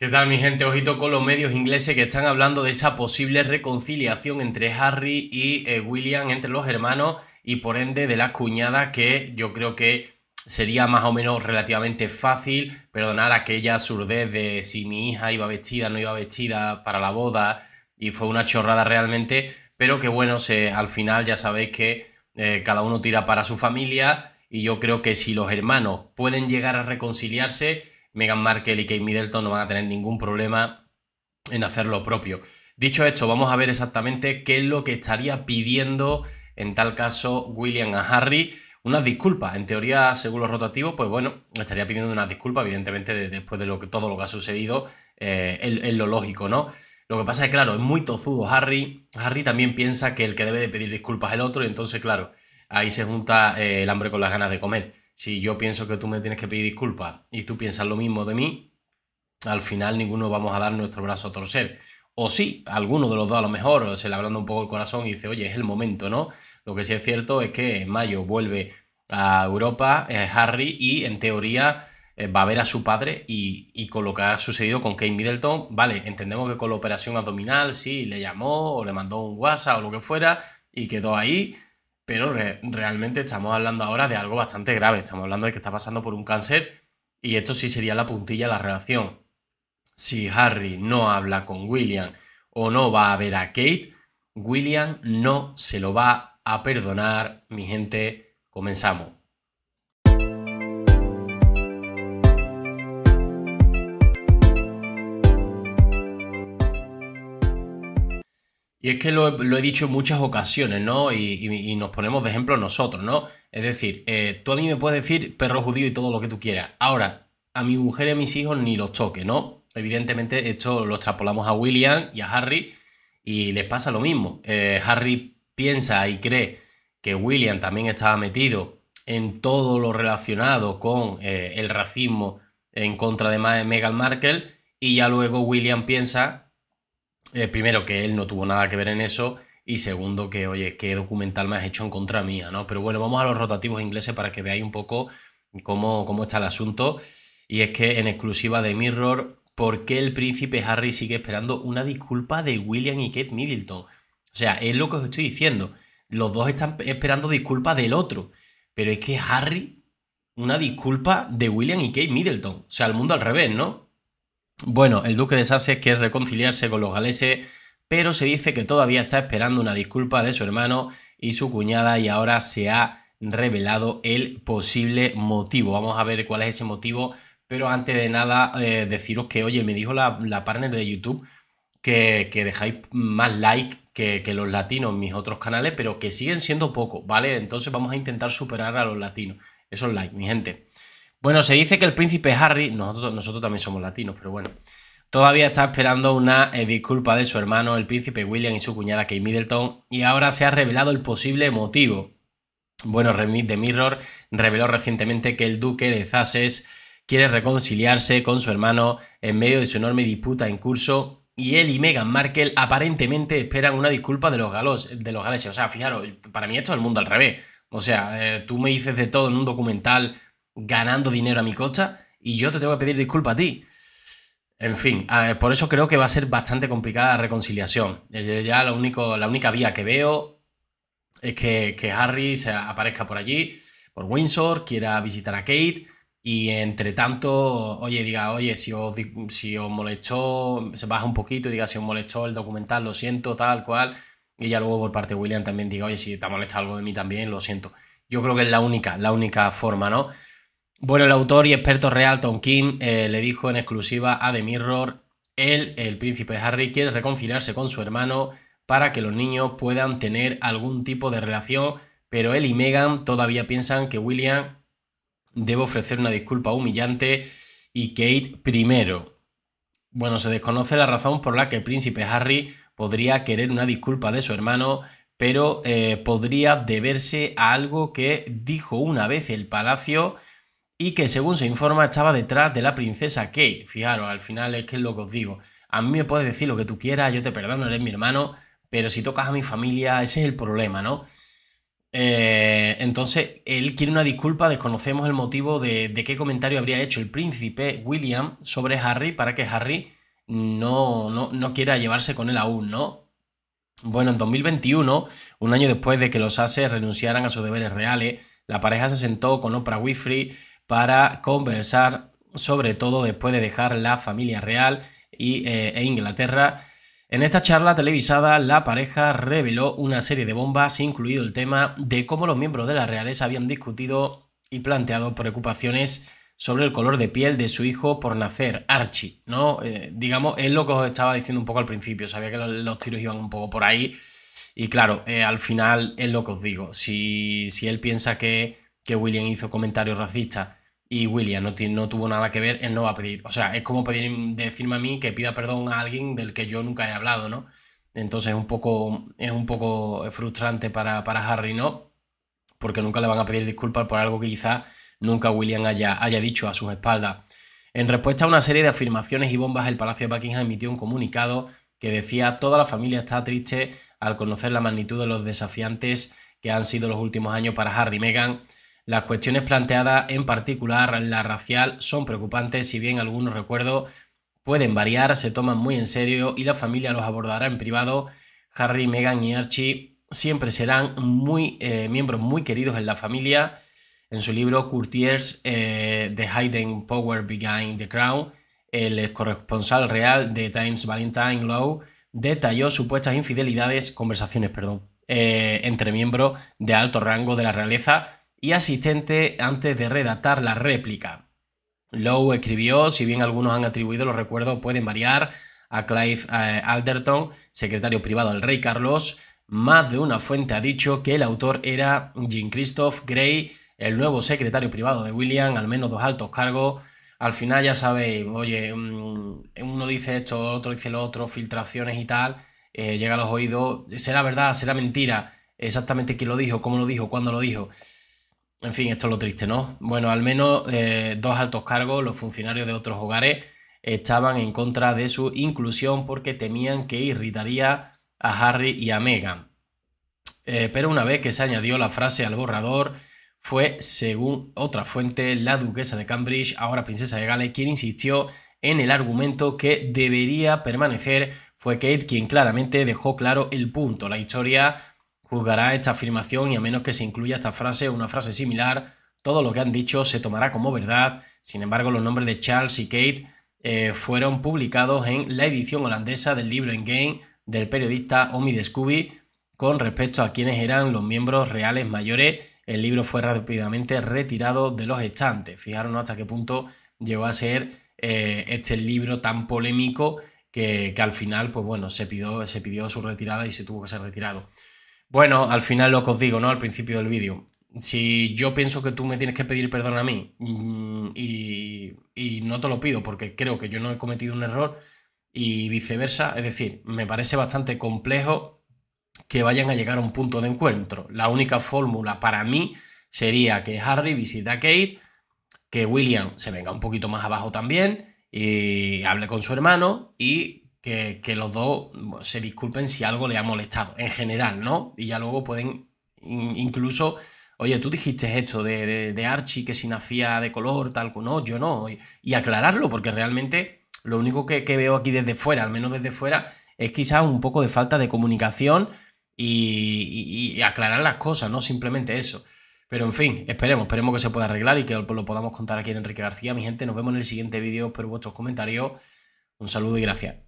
¿Qué tal mi gente? Ojito con los medios ingleses que están hablando de esa posible reconciliación entre Harry y eh, William, entre los hermanos, y por ende de la cuñada que yo creo que sería más o menos relativamente fácil perdonar aquella surdez de si mi hija iba vestida, no iba vestida para la boda, y fue una chorrada realmente, pero que bueno, se, al final ya sabéis que eh, cada uno tira para su familia, y yo creo que si los hermanos pueden llegar a reconciliarse, Meghan Markle y Kate Middleton no van a tener ningún problema en hacer lo propio. Dicho esto, vamos a ver exactamente qué es lo que estaría pidiendo en tal caso William a Harry. Unas disculpas, en teoría, según los rotativos, pues bueno, estaría pidiendo unas disculpas, evidentemente, después de lo que, todo lo que ha sucedido, eh, es, lo lógico, ¿no? Lo que pasa es que, claro, es muy tozudo Harry. Harry también piensa que el que debe de pedir disculpas es el otro, y entonces, claro, ahí se junta eh, el hambre con las ganas de comer si yo pienso que tú me tienes que pedir disculpas y tú piensas lo mismo de mí, al final ninguno vamos a dar nuestro brazo a torcer. O sí, alguno de los dos a lo mejor se le ablanda un poco el corazón y dice, oye, es el momento, ¿no? Lo que sí es cierto es que en mayo vuelve a Europa eh, Harry y en teoría eh, va a ver a su padre y, con lo que ha sucedido con Kate Middleton, vale, entendemos que con la operación abdominal sí, le llamó o le mandó un WhatsApp o lo que fuera y quedó ahí, pero realmente estamos hablando ahora de algo bastante grave. Estamos hablando de que está pasando por un cáncer y esto sí sería la puntilla de la relación. Si Harry no habla con William o no va a ver a Kate, William no se lo va a perdonar. Mi gente, comenzamos. Y es que lo, he dicho en muchas ocasiones, ¿no? Y, nos ponemos de ejemplo nosotros, ¿no? Es decir, eh, tú a mí me puedes decir perro judío y todo lo que tú quieras. Ahora, a mi mujer y a mis hijos ni los toque, ¿no? Evidentemente, esto lo extrapolamos a William y a Harry y les pasa lo mismo. Eh, Harry piensa y cree que William también estaba metido en todo lo relacionado con eh, el racismo en contra de Meghan Markle y ya luego William piensa eh, primero, que él no tuvo nada que ver en eso. Y segundo, que, oye, qué documental me has hecho en contra mía, ¿no? Pero bueno, vamos a los rotativos ingleses para que veáis un poco cómo, cómo está el asunto. Y es que en exclusiva de Mirror, ¿por qué el príncipe Harry sigue esperando una disculpa de William y Kate Middleton? O sea, es lo que os estoy diciendo. Los dos están esperando disculpas del otro. Pero es que Harry, una disculpa de William y Kate Middleton. O sea, el mundo al revés, ¿no? Bueno, el duque de Sussex quiere reconciliarse con los galeses, pero se dice que todavía está esperando una disculpa de su hermano y su cuñada y ahora se ha revelado el posible motivo. Vamos a ver cuál es ese motivo, pero antes de nada eh, deciros que, oye, me dijo la, partner de YouTube que, dejáis más like que, que, los latinos en mis otros canales, pero que siguen siendo pocos, ¿vale? Entonces vamos a intentar superar a los latinos. Esos likes, mi gente. Bueno, se dice que el príncipe Harry, nosotros, nosotros también somos latinos, pero bueno, todavía está esperando una eh, disculpa de su hermano, el príncipe William y su cuñada Kate Middleton, y ahora se ha revelado el posible motivo. Bueno, de Mirror reveló recientemente que el duque de Zasses quiere reconciliarse con su hermano en medio de su enorme disputa en curso y él y Meghan Markle aparentemente esperan una disculpa de los, galos, de los galeses. O sea, fijaros, para mí esto es el mundo al revés. O sea, eh, tú me dices de todo en un documental ganando dinero a mi costa y yo te tengo que pedir disculpas a ti. En fin, por eso creo que va a ser bastante complicada la reconciliación. Eh, ya lo único, la única vía que veo es que, Harry se aparezca por allí, por Windsor, quiera visitar a Kate y entre tanto, oye, diga, oye, si os, si os molestó, se baja un poquito y diga, si os molestó el documental, lo siento, tal cual. Y ya luego por parte de William también diga, oye, si te ha molestado algo de mí también, lo siento. Yo creo que es la única, la única forma, ¿no? Bueno, el autor y experto real Tom Kim eh, le dijo en exclusiva a The Mirror, él, el príncipe Harry, quiere reconciliarse con su hermano para que los niños puedan tener algún tipo de relación, pero él y Meghan todavía piensan que William debe ofrecer una disculpa humillante y Kate primero. Bueno, se desconoce la razón por la que el príncipe Harry podría querer una disculpa de su hermano, pero eh, podría deberse a algo que dijo una vez el palacio y que según se informa estaba detrás de la princesa Kate. Fijaros, al final es que es lo que os digo. A mí me puedes decir lo que tú quieras, yo te perdono, eres mi hermano, pero si tocas a mi familia, ese es el problema, ¿no? Eh, entonces, él quiere una disculpa, desconocemos el motivo de, qué comentario habría hecho el príncipe William sobre Harry para que Harry no, no, no quiera llevarse con él aún, ¿no? Bueno, en 2021, un año después de que los Ases renunciaran a sus deberes reales, la pareja se sentó con Oprah Winfrey para conversar, sobre todo después de dejar la familia real y, eh, e Inglaterra. En esta charla televisada, la pareja reveló una serie de bombas, incluido el tema de cómo los miembros de la realeza habían discutido y planteado preocupaciones sobre el color de piel de su hijo por nacer, Archie, ¿no? Eh, digamos, es lo que os estaba diciendo un poco al principio, sabía que los, tiros iban un poco por ahí, y claro, eh, al final es lo que os digo, si, si él piensa que, que, William hizo comentarios racistas y William no, no, tuvo nada que ver, él no va a pedir, o sea, es como pedir, decirme a mí que pida perdón a alguien del que yo nunca he hablado, ¿no? Entonces es un poco, es un poco frustrante para, para Harry, ¿no? Porque nunca le van a pedir disculpas por algo que quizá nunca William haya, haya dicho a sus espaldas. En respuesta a una serie de afirmaciones y bombas, el Palacio de Buckingham emitió un comunicado que decía toda la familia está triste al conocer la magnitud de los desafiantes que han sido los últimos años para Harry y Meghan. Las cuestiones planteadas, en particular la racial, son preocupantes, si bien algunos recuerdos pueden variar, se toman muy en serio y la familia los abordará en privado. Harry, Meghan y Archie siempre serán muy, eh, miembros muy queridos en la familia en su libro Courtiers, eh, The Hidden Power Behind the Crown, el corresponsal real de Times Valentine Law detalló supuestas infidelidades, conversaciones, perdón, eh, entre miembros de alto rango de la realeza y asistente antes de redactar la réplica. Lowe escribió, si bien algunos han atribuido los recuerdos pueden variar, a Clive eh, Alderton, secretario privado del rey Carlos, más de una fuente ha dicho que el autor era Jean-Christophe Gray, el nuevo secretario privado de William, al menos dos altos cargos. Al final ya sabéis, oye, mm, uno dice esto, otro dice lo otro, filtraciones y tal, eh, llega a los oídos, será verdad, será mentira, exactamente quién lo dijo, cómo lo dijo, cuándo lo dijo. En fin, esto es lo triste, ¿no? Bueno, al menos eh, dos altos cargos, los funcionarios de otros hogares, estaban en contra de su inclusión porque temían que irritaría a Harry y a Meghan. Eh, pero una vez que se añadió la frase al borrador, fue, según otra fuente, la duquesa de Cambridge, ahora princesa de Gales, quien insistió en el argumento que debería permanecer. Fue Kate quien claramente dejó claro el punto. La historia juzgará esta afirmación y a menos que se incluya esta frase o una frase similar, todo lo que han dicho se tomará como verdad. Sin embargo, los nombres de Charles y Kate eh, fueron publicados en la edición holandesa del libro en Game del periodista Omi Scooby con respecto a quienes eran los miembros reales mayores el libro fue rápidamente retirado de los estantes. Fijaros hasta qué punto llegó a ser eh, este libro tan polémico que, al final, pues bueno, se pidió, se pidió su retirada y se tuvo que ser retirado. Bueno, al final lo que os digo, ¿no? Al principio del vídeo. Si yo pienso que tú me tienes que pedir perdón a mí mm, y, y no te lo pido porque creo que yo no he cometido un error y viceversa, es decir, me parece bastante complejo que vayan a llegar a un punto de encuentro. La única fórmula para mí sería que Harry visite a Kate, que William se venga un poquito más abajo también y hable con su hermano y que, los dos se disculpen si algo le ha molestado, en general, ¿no? Y ya luego pueden incluso, oye, tú dijiste esto de, Archie que si nacía de color, tal, no, yo no, y, aclararlo, porque realmente lo único que, que veo aquí desde fuera, al menos desde fuera, es quizás un poco de falta de comunicación y, aclarar las cosas, no simplemente eso. Pero en fin, esperemos, esperemos que se pueda arreglar y que lo podamos contar aquí en Enrique García. Mi gente, nos vemos en el siguiente vídeo. Espero vuestros comentarios. Un saludo y gracias.